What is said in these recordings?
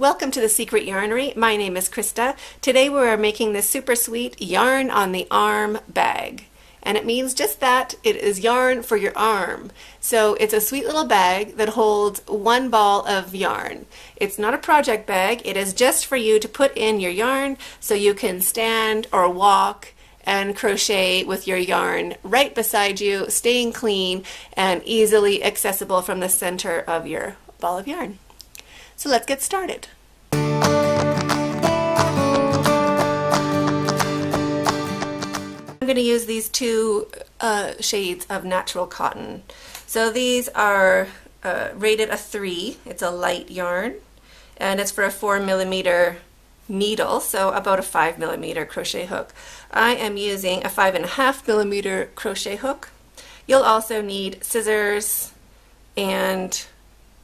Welcome to the Secret Yarnery. My name is Krista. Today we are making this super sweet yarn on the arm bag. And it means just that, it is yarn for your arm. So it's a sweet little bag that holds one ball of yarn. It's not a project bag, it is just for you to put in your yarn so you can stand or walk and crochet with your yarn right beside you, staying clean and easily accessible from the center of your ball of yarn. So let's get started. I'm going to use these two uh, shades of natural cotton. So these are uh, rated a 3. It's a light yarn and it's for a 4 millimeter needle, so about a 5 millimeter crochet hook. I am using a 5.5 millimeter crochet hook. You'll also need scissors and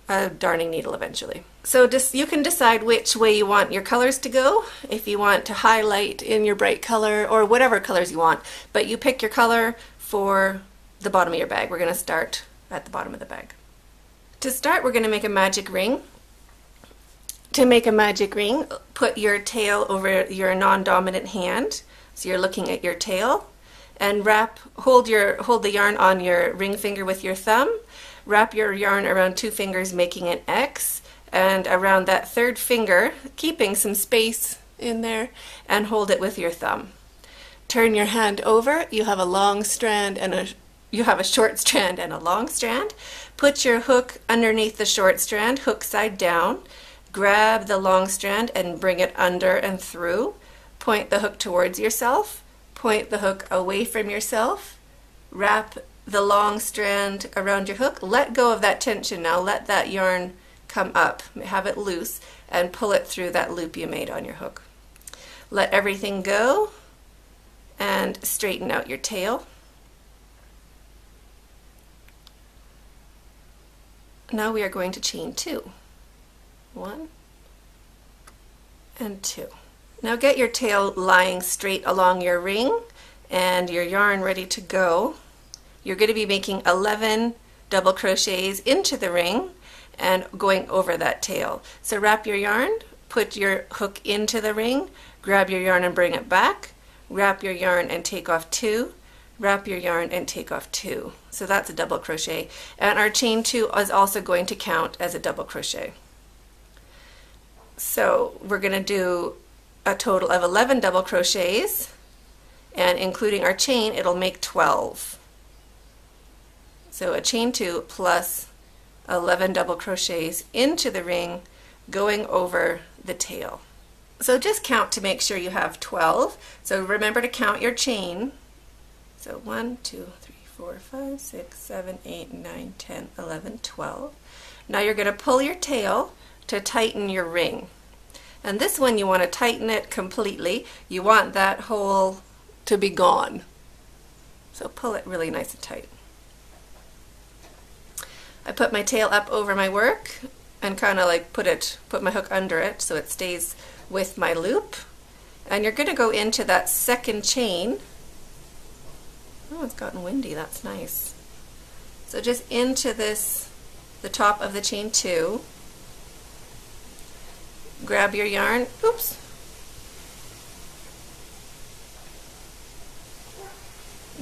a darning needle eventually. So just you can decide which way you want your colors to go, if you want to highlight in your bright color or whatever colors you want, but you pick your color for the bottom of your bag. We're going to start at the bottom of the bag. To start, we're going to make a magic ring. To make a magic ring, put your tail over your non-dominant hand, so you're looking at your tail, and wrap, hold your, hold the yarn on your ring finger with your thumb, wrap your yarn around two fingers making an X, and around that third finger, keeping some space in there, and hold it with your thumb. Turn your hand over, you have a long strand and a you have a short strand and a long strand. Put your hook underneath the short strand, hook side down. Grab the long strand and bring it under and through. Point the hook towards yourself. Point the hook away from yourself. Wrap the long strand around your hook. Let go of that tension now. Let that yarn come up, have it loose, and pull it through that loop you made on your hook. Let everything go and straighten out your tail. Now we are going to chain two. One and two. Now get your tail lying straight along your ring and your yarn ready to go. You're going to be making 11 double crochets into the ring and going over that tail. So wrap your yarn, put your hook into the ring, grab your yarn and bring it back, wrap your yarn and take off two, wrap your yarn and take off two. So that's a double crochet. And our chain two is also going to count as a double crochet. So we're going to do a total of 11 double crochets and including our chain it'll make 12. So a chain two plus 11 double crochets into the ring going over the tail. So just count to make sure you have 12. So remember to count your chain. So 1, 2, 3, 4, 5, 6, 7, 8, 9, 10, 11, 12. Now you're going to pull your tail to tighten your ring. And this one you want to tighten it completely. You want that hole to be gone. So pull it really nice and tight. I put my tail up over my work and kind of like put it, put my hook under it so it stays with my loop. And you're going to go into that second chain. Oh, it's gotten windy. That's nice. So just into this, the top of the chain two. Grab your yarn. Oops.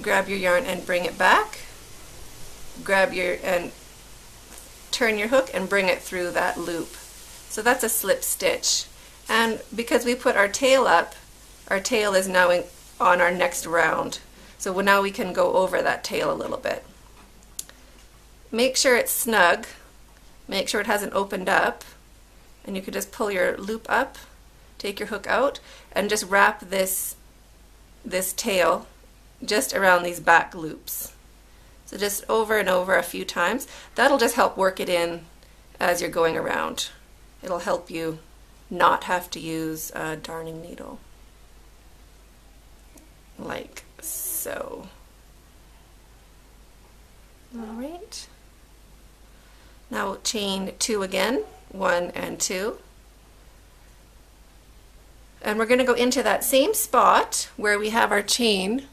Grab your yarn and bring it back. Grab your, and turn your hook and bring it through that loop. So that's a slip stitch. And because we put our tail up, our tail is now in, on our next round. So now we can go over that tail a little bit. Make sure it's snug. Make sure it hasn't opened up. And you can just pull your loop up, take your hook out, and just wrap this, this tail just around these back loops. So just over and over a few times. That'll just help work it in as you're going around. It'll help you not have to use a darning needle. Like so. Alright. Now chain two again, one and two. And we're going to go into that same spot where we have our chain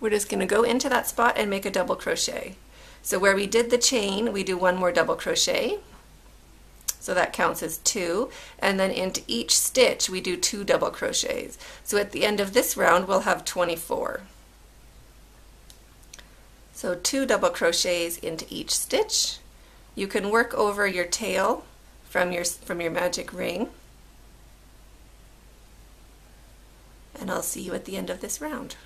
we're just going to go into that spot and make a double crochet. So where we did the chain, we do one more double crochet. so that counts as two. And then into each stitch, we do two double crochets. So at the end of this round, we'll have 24. So two double crochets into each stitch. You can work over your tail from your, from your magic ring. And I'll see you at the end of this round.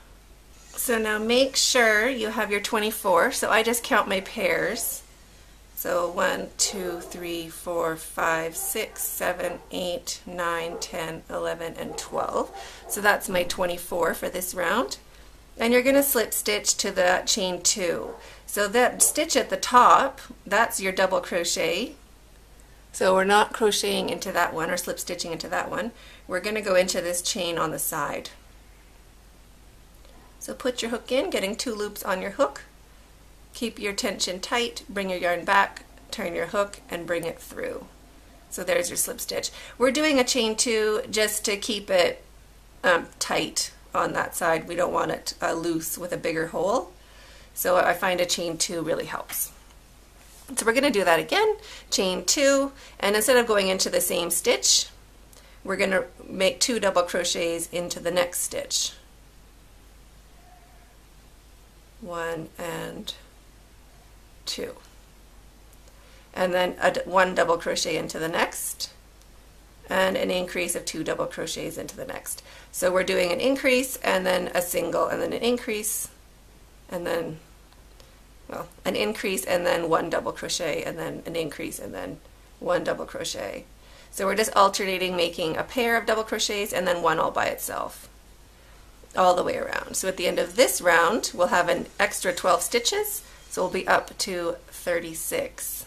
So now make sure you have your 24. So I just count my pairs. So 1, 2, 3, 4, 5, 6, 7, 8, 9, 10, 11, and 12. So that's my 24 for this round. And you're going to slip stitch to the chain 2. So that stitch at the top, that's your double crochet. So we're not crocheting into that one or slip stitching into that one. We're going to go into this chain on the side. So put your hook in, getting two loops on your hook. Keep your tension tight, bring your yarn back, turn your hook, and bring it through. So there's your slip stitch. We're doing a chain two just to keep it um, tight on that side. We don't want it uh, loose with a bigger hole. So I find a chain two really helps. So we're going to do that again, chain two, and instead of going into the same stitch, we're going to make two double crochets into the next stitch. One and two. And then a, one double crochet into the next, and an increase of two double crochets into the next. So we're doing an increase and then a single and then an increase and then well an increase and then one double crochet and then an increase and then one double crochet. So we're just alternating making a pair of double crochets and then one all by itself all the way around. So at the end of this round we'll have an extra 12 stitches. So we'll be up to 36.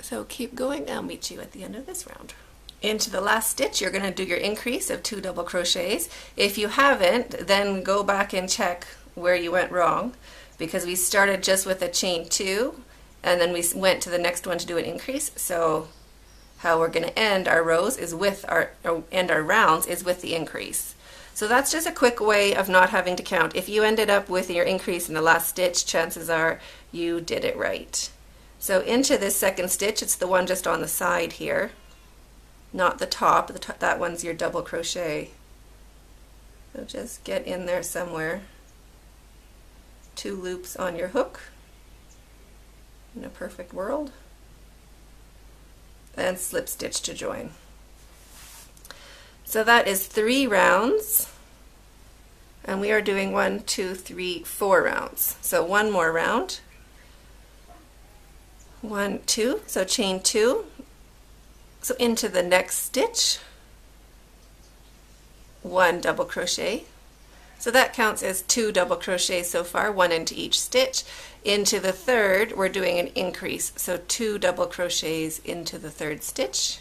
So keep going, I'll meet you at the end of this round. Into the last stitch you're going to do your increase of two double crochets. If you haven't then go back and check where you went wrong because we started just with a chain two and then we went to the next one to do an increase. So how we're going to end our rows is with our oh, end our rounds is with the increase so that's just a quick way of not having to count if you ended up with your increase in the last stitch chances are you did it right so into this second stitch it's the one just on the side here not the top, the top, that one's your double crochet. So just get in there somewhere. Two loops on your hook in a perfect world and slip stitch to join. So that is three rounds and we are doing one, two, three, four rounds. So one more round. One, two, so chain two, so into the next stitch, one double crochet. So that counts as two double crochets so far, one into each stitch. Into the third, we're doing an increase, so two double crochets into the third stitch.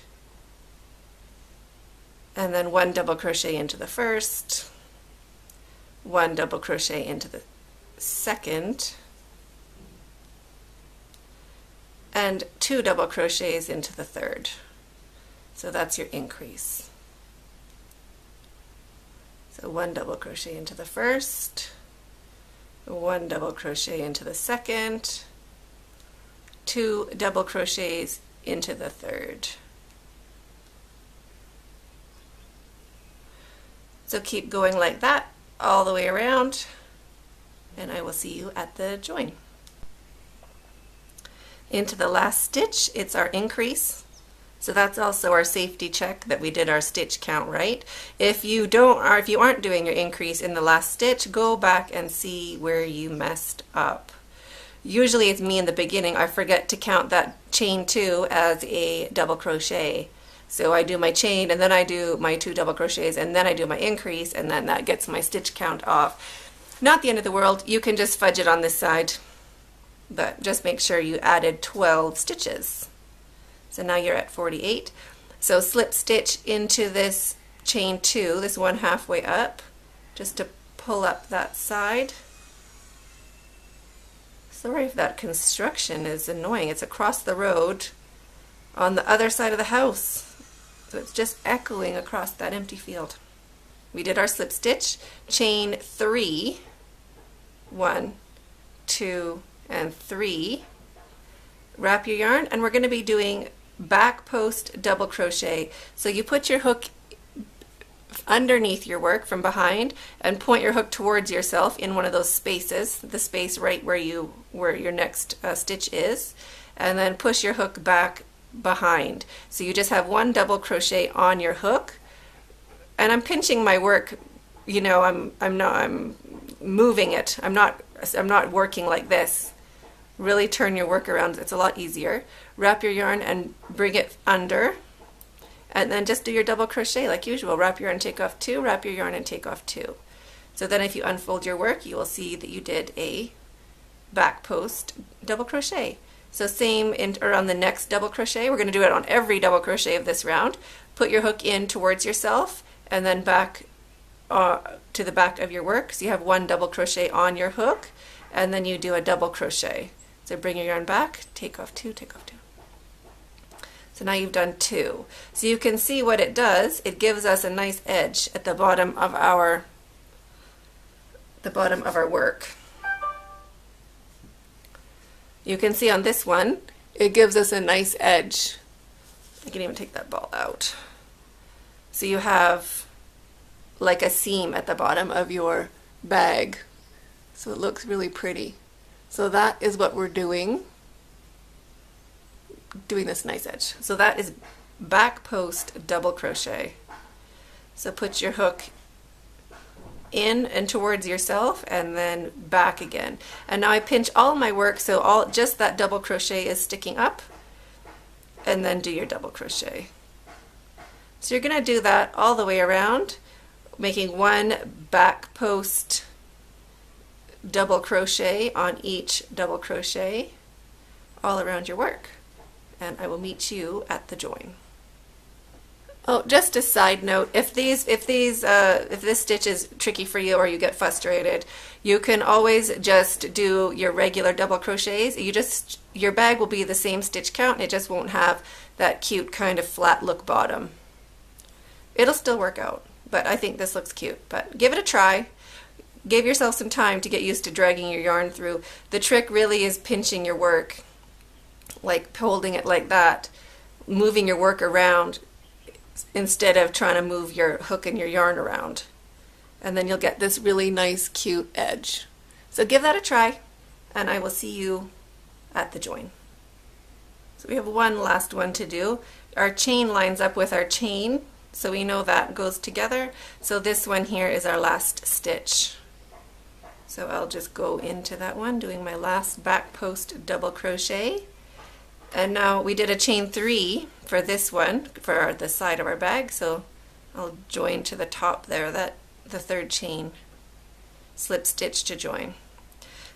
And then one double crochet into the first, one double crochet into the second, and two double crochets into the third. So that's your increase. So one double crochet into the first, one double crochet into the second, two double crochets into the third. So keep going like that all the way around and I will see you at the join. Into the last stitch, it's our increase. So that's also our safety check that we did our stitch count right. If you don't, or if you aren't doing your increase in the last stitch, go back and see where you messed up. Usually it's me in the beginning, I forget to count that chain two as a double crochet. So I do my chain and then I do my two double crochets and then I do my increase and then that gets my stitch count off. Not the end of the world, you can just fudge it on this side, but just make sure you added 12 stitches. So now you're at 48. So slip stitch into this chain two, this one halfway up, just to pull up that side. Sorry if that construction is annoying. It's across the road on the other side of the house. So it's just echoing across that empty field. We did our slip stitch, chain three, one, two, and three. Wrap your yarn, and we're going to be doing back post double crochet. So you put your hook underneath your work from behind and point your hook towards yourself in one of those spaces, the space right where you where your next uh, stitch is, and then push your hook back behind. So you just have one double crochet on your hook. And I'm pinching my work, you know, I'm I'm not I'm moving it. I'm not I'm not working like this. Really turn your work around. It's a lot easier. Wrap your yarn and bring it under and then just do your double crochet like usual. Wrap your yarn, take off two, wrap your yarn and take off two. So then if you unfold your work, you will see that you did a back post double crochet. So same in, around the next double crochet. We're going to do it on every double crochet of this round. Put your hook in towards yourself and then back uh, to the back of your work. So you have one double crochet on your hook and then you do a double crochet. So bring your yarn back, take off two, take off two. So now you've done two. So you can see what it does. It gives us a nice edge at the bottom of our the bottom of our work. You can see on this one, it gives us a nice edge. I can even take that ball out. So you have like a seam at the bottom of your bag. So it looks really pretty. So that is what we're doing doing this nice edge. So that is back post double crochet. So put your hook in and towards yourself and then back again. And now I pinch all my work so all just that double crochet is sticking up and then do your double crochet. So you're going to do that all the way around making one back post double crochet on each double crochet all around your work and I will meet you at the join. Oh, just a side note, if these, if these, uh, if this stitch is tricky for you or you get frustrated, you can always just do your regular double crochets. You just, your bag will be the same stitch count, it just won't have that cute kind of flat look bottom. It'll still work out, but I think this looks cute. But give it a try. Give yourself some time to get used to dragging your yarn through. The trick really is pinching your work like holding it like that, moving your work around instead of trying to move your hook and your yarn around. And then you'll get this really nice, cute edge. So give that a try, and I will see you at the join. So we have one last one to do. Our chain lines up with our chain, so we know that goes together. So this one here is our last stitch. So I'll just go into that one, doing my last back post double crochet. And now we did a chain three for this one, for the side of our bag, so I'll join to the top there, that the third chain, slip stitch to join.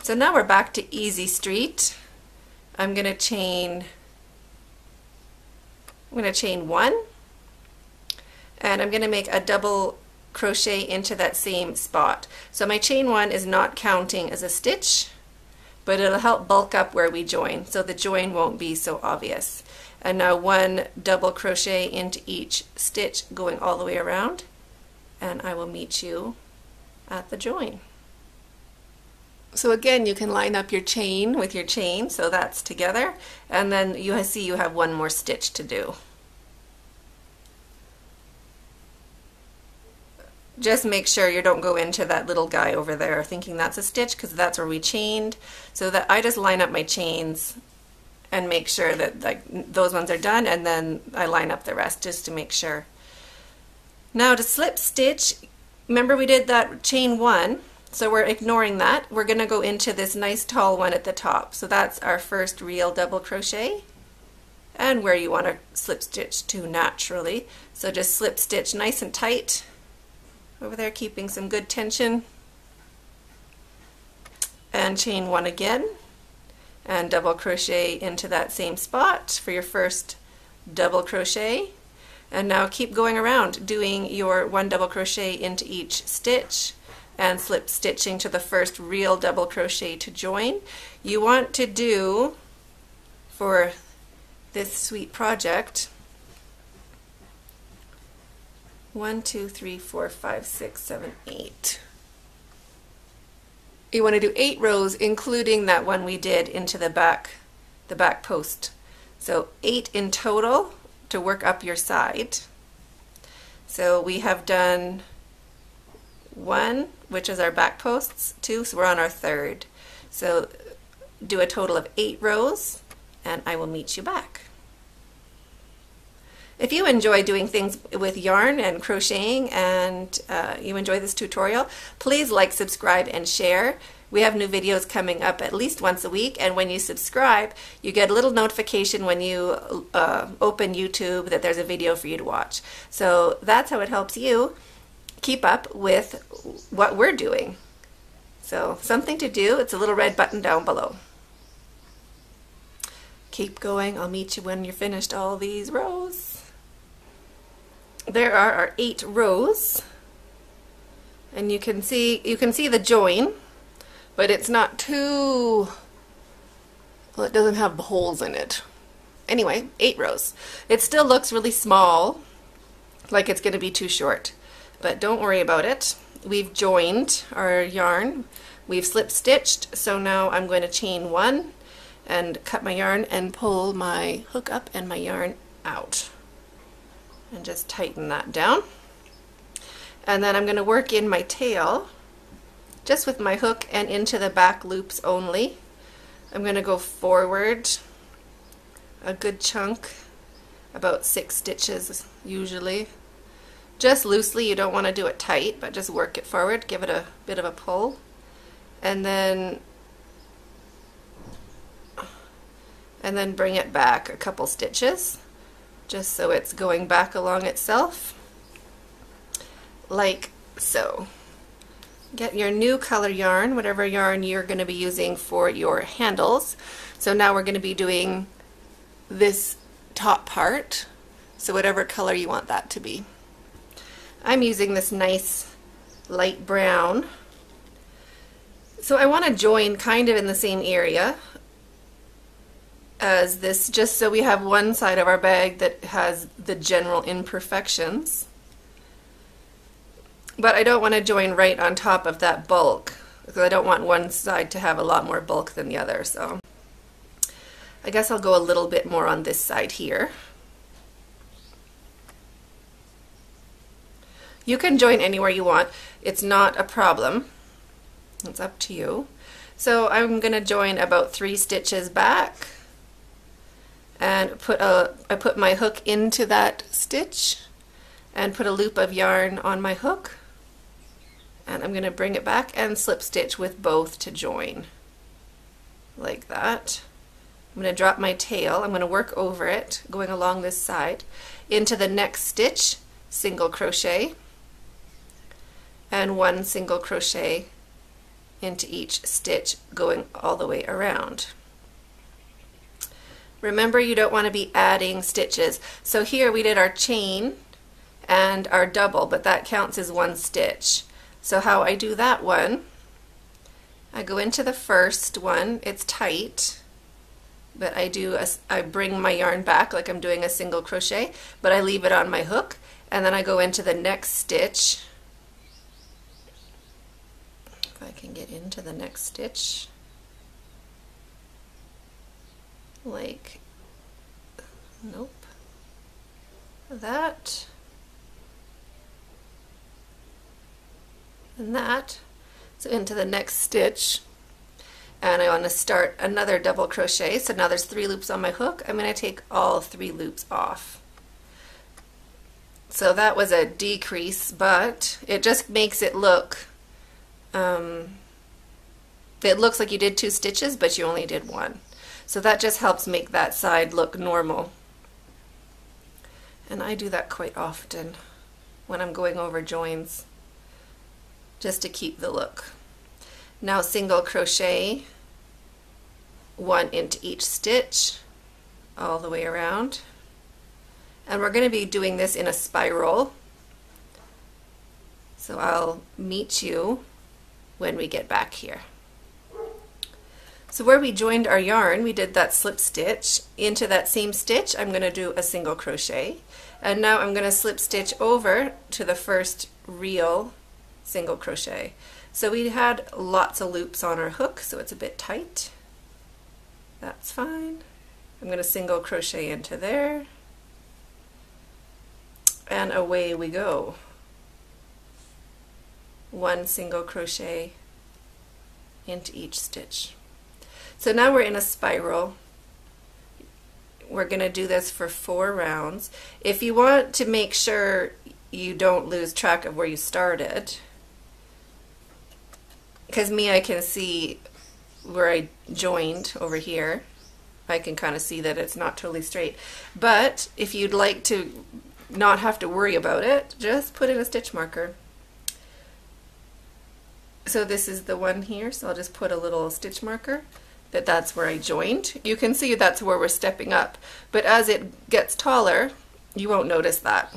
So now we're back to easy street. I'm going to chain, I'm going to chain one, and I'm going to make a double crochet into that same spot. So my chain one is not counting as a stitch, but it'll help bulk up where we join so the join won't be so obvious. And now one double crochet into each stitch going all the way around and I will meet you at the join. So again, you can line up your chain with your chain, so that's together, and then you see you have one more stitch to do. Just make sure you don't go into that little guy over there thinking that's a stitch because that's where we chained. So that I just line up my chains and make sure that like those ones are done and then I line up the rest just to make sure. Now to slip stitch remember we did that chain one so we're ignoring that. We're gonna go into this nice tall one at the top. So that's our first real double crochet and where you want to slip stitch to naturally. So just slip stitch nice and tight over there keeping some good tension. And chain one again. And double crochet into that same spot for your first double crochet. And now keep going around doing your one double crochet into each stitch and slip stitching to the first real double crochet to join. You want to do for this sweet project one, two, three, four, five, six, seven, eight. You want to do eight rows, including that one we did into the back, the back post. So eight in total to work up your side. So we have done one, which is our back posts, two, so we're on our third. So do a total of eight rows and I will meet you back. If you enjoy doing things with yarn and crocheting and uh, you enjoy this tutorial, please like, subscribe, and share. We have new videos coming up at least once a week, and when you subscribe, you get a little notification when you uh, open YouTube that there's a video for you to watch. So that's how it helps you keep up with what we're doing. So something to do, it's a little red button down below. Keep going, I'll meet you when you're finished all these rows there are our eight rows. And you can see you can see the join but it's not too well it doesn't have holes in it. Anyway eight rows. It still looks really small like it's going to be too short but don't worry about it. We've joined our yarn. We've slip stitched so now I'm going to chain one and cut my yarn and pull my hook up and my yarn out and just tighten that down. And then I'm going to work in my tail just with my hook and into the back loops only. I'm going to go forward a good chunk, about six stitches usually. Just loosely, you don't want to do it tight, but just work it forward, give it a bit of a pull. And then and then bring it back a couple stitches just so it's going back along itself like so. Get your new color yarn, whatever yarn you're going to be using for your handles. So now we're going to be doing this top part, so whatever color you want that to be. I'm using this nice light brown. So I want to join kind of in the same area as this just so we have one side of our bag that has the general imperfections. But I don't want to join right on top of that bulk because I don't want one side to have a lot more bulk than the other. So I guess I'll go a little bit more on this side here. You can join anywhere you want. It's not a problem. It's up to you. So I'm going to join about three stitches back and put a I put my hook into that stitch and put a loop of yarn on my hook and I'm going to bring it back and slip stitch with both to join like that. I'm going to drop my tail, I'm going to work over it going along this side into the next stitch single crochet and one single crochet into each stitch going all the way around. Remember you don't want to be adding stitches. So here we did our chain and our double, but that counts as one stitch. So how I do that one, I go into the first one, it's tight, but I do a, I bring my yarn back like I'm doing a single crochet, but I leave it on my hook, and then I go into the next stitch. If I can get into the next stitch. Like, nope, that, and that. So into the next stitch. And I want to start another double crochet. So now there's three loops on my hook. I'm going to take all three loops off. So that was a decrease but it just makes it look um, it looks like you did two stitches but you only did one so that just helps make that side look normal. And I do that quite often when I'm going over joins just to keep the look. Now single crochet one into each stitch all the way around. And we're going to be doing this in a spiral. So I'll meet you when we get back here. So where we joined our yarn, we did that slip stitch. Into that same stitch, I'm going to do a single crochet. And now I'm going to slip stitch over to the first real single crochet. So we had lots of loops on our hook, so it's a bit tight. That's fine. I'm going to single crochet into there and away we go one single crochet into each stitch so now we're in a spiral. We're going to do this for four rounds. If you want to make sure you don't lose track of where you started because me I can see where I joined over here. I can kind of see that it's not totally straight. But if you'd like to not have to worry about it, just put in a stitch marker. So this is the one here, so I'll just put a little stitch marker that that's where I joined. You can see that's where we're stepping up, but as it gets taller, you won't notice that.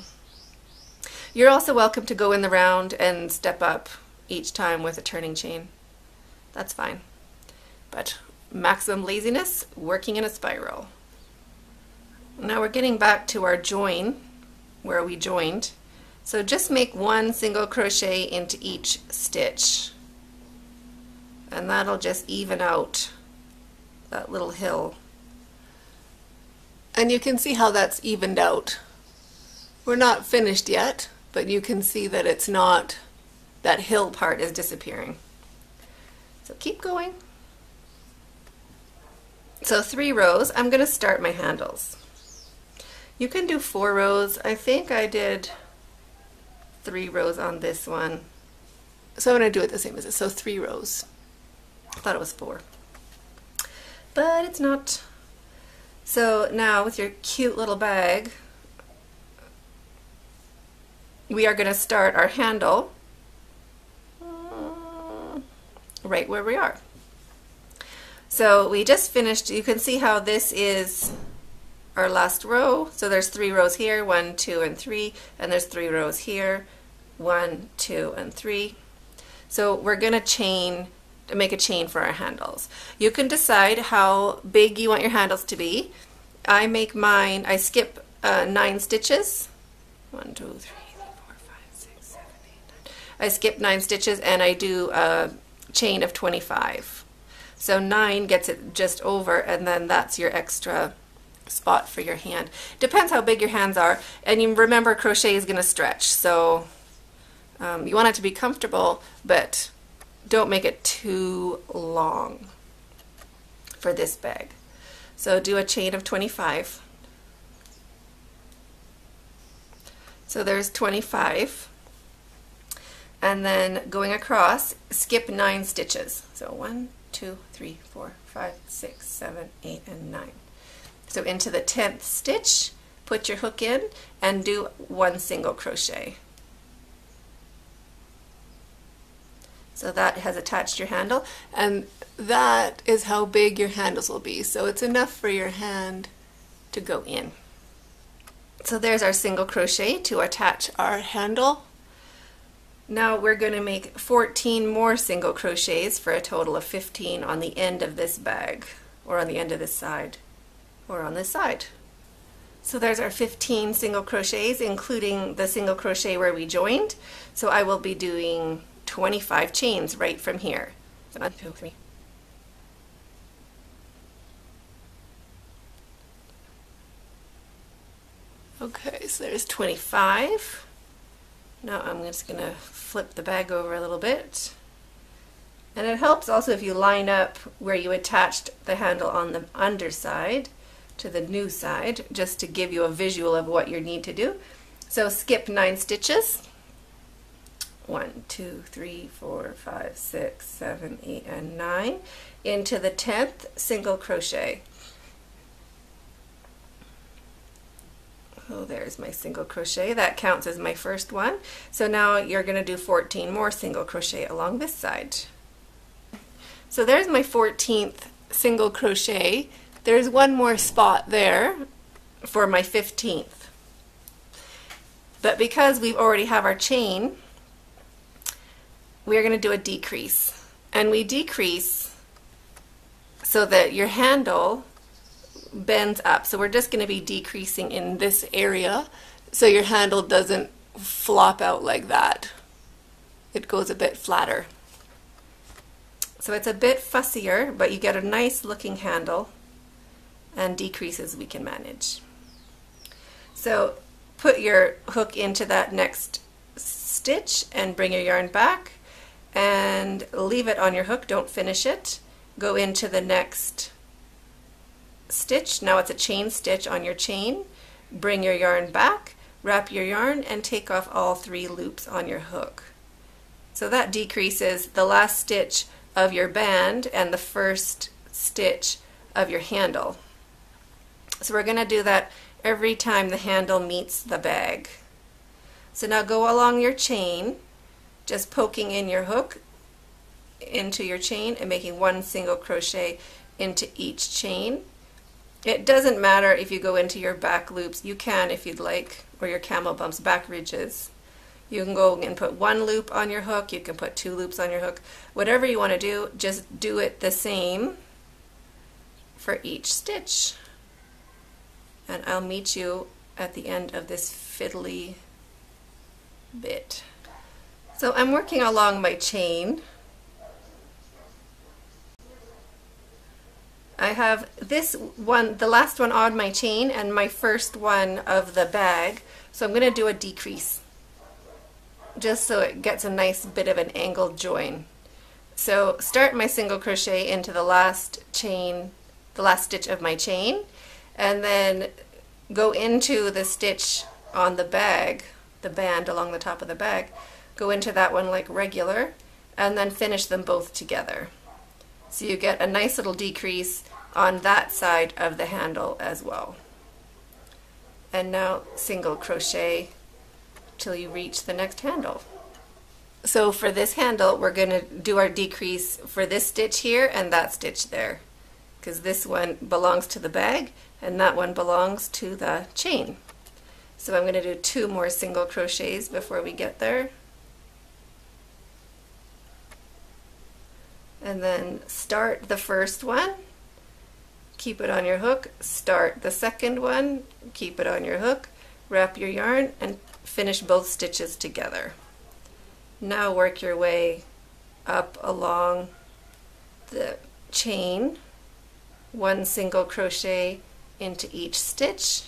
You're also welcome to go in the round and step up each time with a turning chain. That's fine. But maximum laziness, working in a spiral. Now we're getting back to our join where we joined. So just make one single crochet into each stitch and that'll just even out that little hill. And you can see how that's evened out. We're not finished yet, but you can see that it's not, that hill part is disappearing. So keep going. So three rows, I'm going to start my handles. You can do four rows. I think I did three rows on this one. So I'm going to do it the same as this. So three rows. I thought it was four. But it's not. So now with your cute little bag, we are going to start our handle uh, right where we are. So we just finished, you can see how this is our last row. So there's three rows here, one, two, and three, and there's three rows here, one, two, and three. So we're going to chain, make a chain for our handles. You can decide how big you want your handles to be. I make mine, I skip uh, nine stitches. One, two, three, four, five, six, seven, eight, nine. I skip nine stitches and I do a chain of 25. So nine gets it just over and then that's your extra spot for your hand. Depends how big your hands are. And you remember crochet is going to stretch. So um, you want it to be comfortable, but don't make it too long for this bag. So do a chain of 25. So there's 25. And then going across, skip nine stitches. So one, two, three, four, five, six, seven, eight, and nine. So into the 10th stitch, put your hook in and do one single crochet. So that has attached your handle and that is how big your handles will be. So it's enough for your hand to go in. So there's our single crochet to attach our handle. Now we're going to make 14 more single crochets for a total of 15 on the end of this bag or on the end of this side or on this side. So there's our 15 single crochets, including the single crochet where we joined. So I will be doing 25 chains right from here. One, two, three. Okay, so there's 25. Now I'm just going to flip the bag over a little bit. And it helps also if you line up where you attached the handle on the underside to the new side just to give you a visual of what you need to do. So skip nine stitches. One, two, three, four, five, six, seven, eight, and nine. Into the 10th single crochet. Oh, there's my single crochet. That counts as my first one. So now you're going to do 14 more single crochet along this side. So there's my 14th single crochet there's one more spot there for my 15th. But because we already have our chain, we're going to do a decrease. And we decrease so that your handle bends up. So we're just going to be decreasing in this area so your handle doesn't flop out like that. It goes a bit flatter. So it's a bit fussier, but you get a nice looking handle and decreases we can manage. So put your hook into that next stitch and bring your yarn back and leave it on your hook, don't finish it. Go into the next stitch, now it's a chain stitch on your chain, bring your yarn back, wrap your yarn and take off all three loops on your hook. So that decreases the last stitch of your band and the first stitch of your handle. So we're going to do that every time the handle meets the bag. So now go along your chain, just poking in your hook into your chain and making one single crochet into each chain. It doesn't matter if you go into your back loops, you can if you'd like, or your camel bumps back ridges. You can go and put one loop on your hook, you can put two loops on your hook. Whatever you want to do, just do it the same for each stitch. And I'll meet you at the end of this fiddly bit. So I'm working along my chain. I have this one, the last one on my chain and my first one of the bag. So I'm going to do a decrease just so it gets a nice bit of an angled join. So start my single crochet into the last chain, the last stitch of my chain, and then go into the stitch on the bag, the band along the top of the bag, go into that one like regular, and then finish them both together. So you get a nice little decrease on that side of the handle as well. And now single crochet till you reach the next handle. So for this handle, we're going to do our decrease for this stitch here and that stitch there. Because this one belongs to the bag and that one belongs to the chain. So I'm going to do two more single crochets before we get there. And then start the first one, keep it on your hook, start the second one, keep it on your hook, wrap your yarn and finish both stitches together. Now work your way up along the chain, one single crochet into each stitch,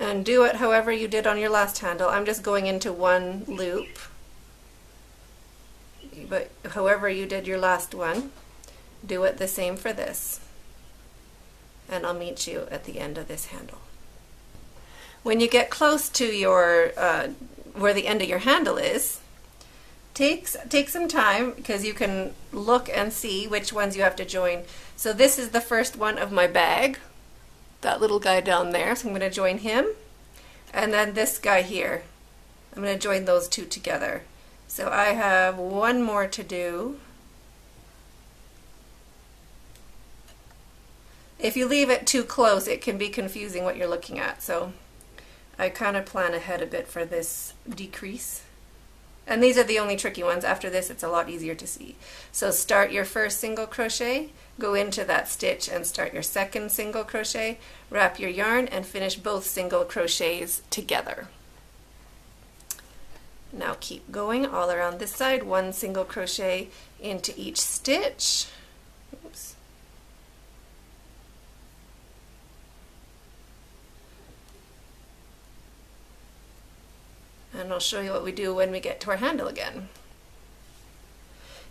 and do it however you did on your last handle. I'm just going into one loop, but however you did your last one, do it the same for this. And I'll meet you at the end of this handle. When you get close to your uh, where the end of your handle is, take, take some time because you can look and see which ones you have to join. So this is the first one of my bag, that little guy down there, so I'm going to join him. And then this guy here, I'm going to join those two together. So I have one more to do. If you leave it too close, it can be confusing what you're looking at. So I kind of plan ahead a bit for this decrease. And these are the only tricky ones. After this, it's a lot easier to see. So start your first single crochet, go into that stitch and start your second single crochet, wrap your yarn and finish both single crochets together. Now keep going all around this side, one single crochet into each stitch. Oops. And I'll show you what we do when we get to our handle again.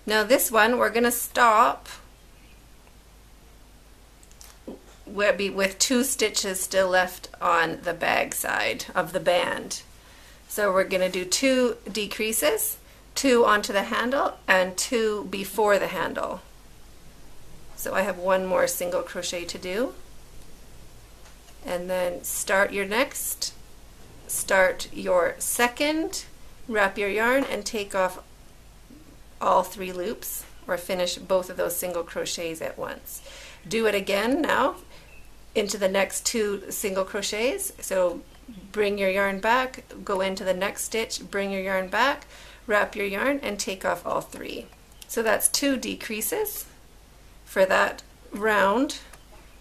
Now this one, we're going to stop with two stitches still left on the bag side of the band. So we're going to do two decreases, two onto the handle and two before the handle. So I have one more single crochet to do. And then start your next start your second, wrap your yarn and take off all three loops or finish both of those single crochets at once. Do it again now into the next two single crochets. So bring your yarn back, go into the next stitch, bring your yarn back, wrap your yarn and take off all three. So that's two decreases for that round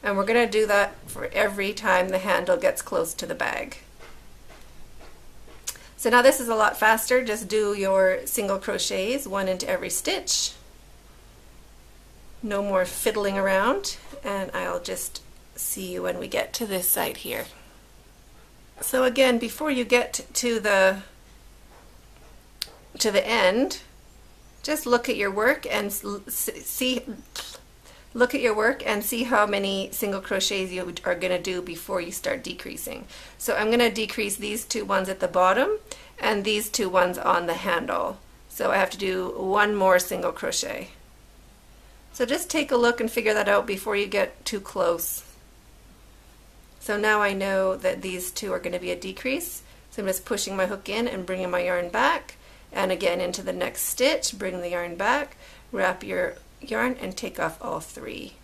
and we're going to do that for every time the handle gets close to the bag. So now this is a lot faster. Just do your single crochets, one into every stitch. No more fiddling around. And I'll just see you when we get to this side here. So again, before you get to the to the end, just look at your work and see look at your work and see how many single crochets you are going to do before you start decreasing. So I'm going to decrease these two ones at the bottom and these two ones on the handle. So I have to do one more single crochet. So just take a look and figure that out before you get too close. So now I know that these two are going to be a decrease. So I'm just pushing my hook in and bringing my yarn back and again into the next stitch, bring the yarn back, wrap your yarn and take off all three.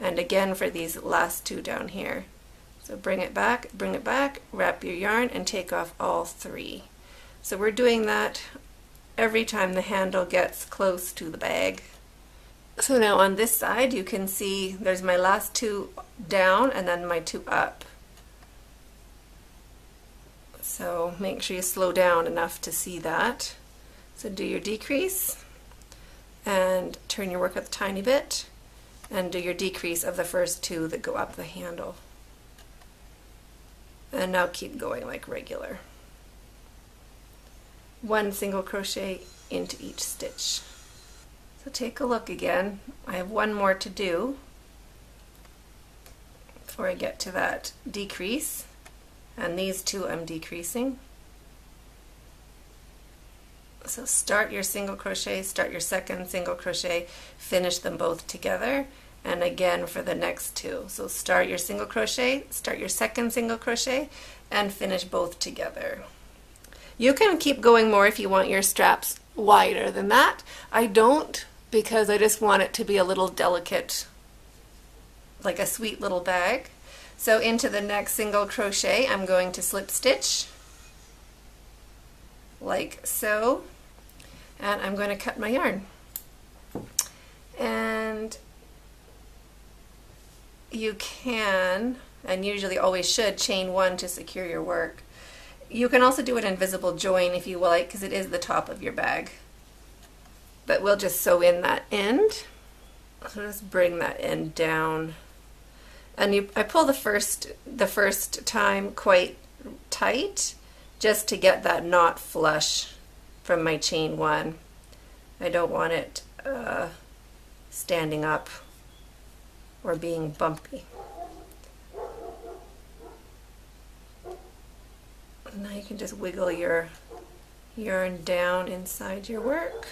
And again for these last two down here. So bring it back, bring it back, wrap your yarn and take off all three. So we're doing that every time the handle gets close to the bag. So now on this side you can see there's my last two down and then my two up. So make sure you slow down enough to see that. So do your decrease and turn your work a tiny bit and do your decrease of the first two that go up the handle. And now keep going like regular. One single crochet into each stitch. So take a look again. I have one more to do before I get to that decrease. And these two I'm decreasing. So start your single crochet, start your second single crochet, finish them both together, and again for the next two. So start your single crochet, start your second single crochet, and finish both together. You can keep going more if you want your straps wider than that. I don't because I just want it to be a little delicate, like a sweet little bag. So into the next single crochet, I'm going to slip stitch like so and I'm going to cut my yarn. And you can, and usually always should, chain one to secure your work. You can also do an invisible join if you like, because it is the top of your bag. But we'll just sew in that end. So just bring that end down. And you, I pull the first, the first time quite tight, just to get that knot flush from my chain one. I don't want it uh, standing up or being bumpy. Now you can just wiggle your yarn down inside your work.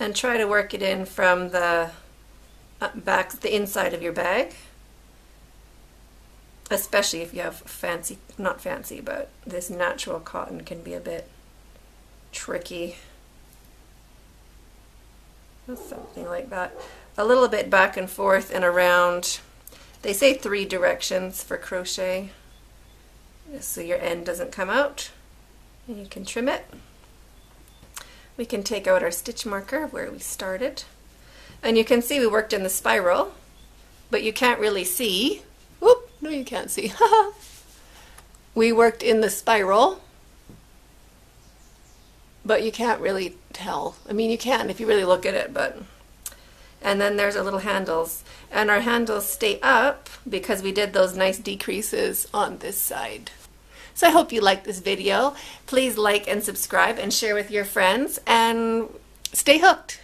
And try to work it in from the uh, back, the inside of your bag especially if you have fancy, not fancy, but this natural cotton can be a bit tricky. Something like that. A little bit back and forth and around. They say three directions for crochet, so your end doesn't come out. And you can trim it. We can take out our stitch marker where we started. And you can see we worked in the spiral, but you can't really see Whoop, no you can't see. we worked in the spiral, but you can't really tell. I mean, you can if you really look at it, but... And then there's our little handles. And our handles stay up because we did those nice decreases on this side. So I hope you liked this video. Please like and subscribe and share with your friends and stay hooked.